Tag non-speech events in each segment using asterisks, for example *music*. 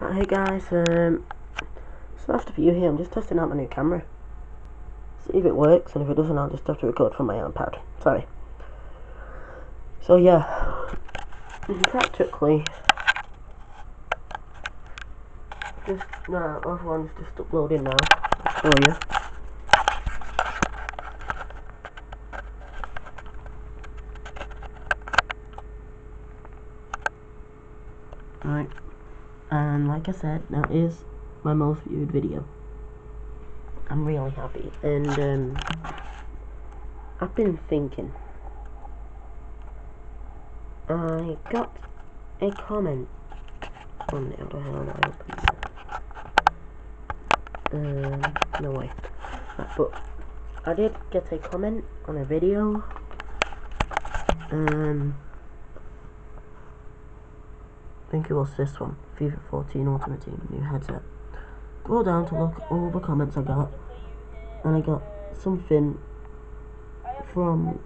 Right, hey guys, um, so after you here, I'm just testing out my new camera. See if it works, and if it doesn't, I'll just have to record from my iPad. Sorry. So yeah, *clears throat* practically, just now, nah, other one's just uploading now. I'll show you. Right and like I said that is my most viewed video. I'm really happy. And um, I've been thinking. I got a comment on the other hand I open um, no way. But I did get a comment on a video. Um think it was this one, FIFA 14 Ultimate Team, new headset. Go down to look all the comments I got, and I got something from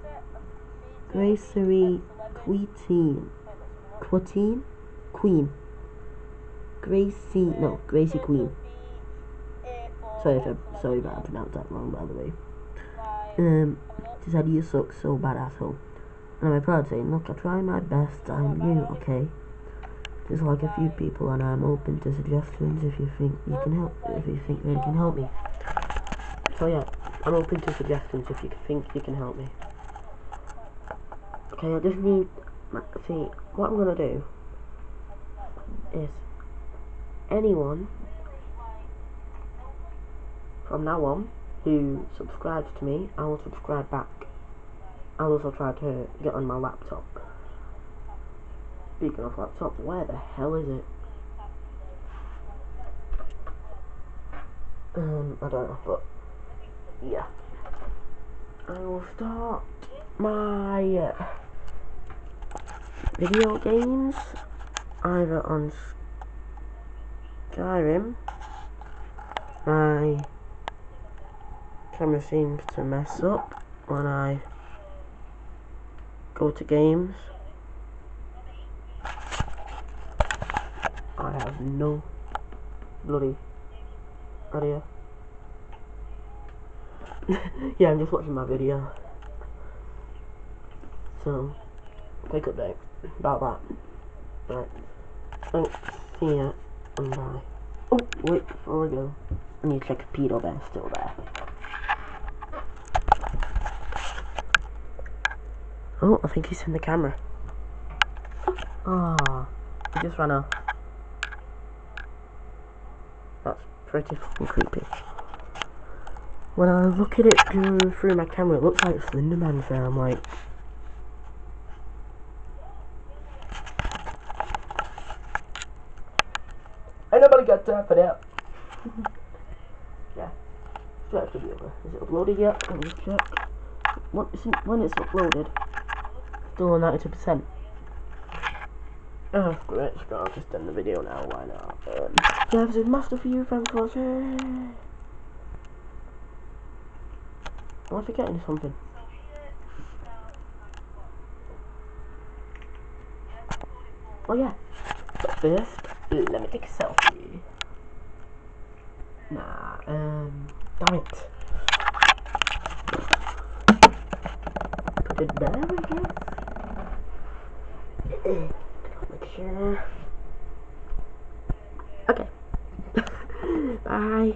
Gracery Queen. Queen? Queen. Gracie, no, Gracie Queen. Sorry if I, sorry if I pronounced that wrong, by the way. Um, she said, you suck so bad, asshole. And I replied saying, look, I try my best, I'm new, okay? There's like a few people and I'm open to suggestions if you think you can help if you think they can help me. So yeah, I'm open to suggestions if you think you can help me. Okay, I just need see what I'm gonna do is anyone from now on who subscribes to me, I will subscribe back. I'll also try to get on my laptop. Speaking of laptop, where the hell is it? Um, I don't know, but yeah. I will start my video games either on Skyrim. My camera seems to mess up when I go to games. I have no bloody idea. *laughs* yeah, I'm just watching my video. So, quick update about that. Right. Thanks. See ya. And bye. Oh, wait, before we go, I need to check if Peter Bear's still there. Oh, I think he's in the camera. Ah, oh, he just ran off. That's pretty fucking creepy. When I look at it through, my camera, it looks like Slenderman's there. I'm like, Ain't nobody got time for that. *laughs* yeah. So that should be over. Is it uploaded yet? Let me check. When it's, when it's uploaded, still on 92%. Oh, great, I'll just end the video now, why not? Um, yeah, this is Master for you, for watching. Am I forgetting something? Oh yeah, but first, let me take a selfie. Nah, um, damn it. Put it there, I guess. Okay. *laughs* Bye.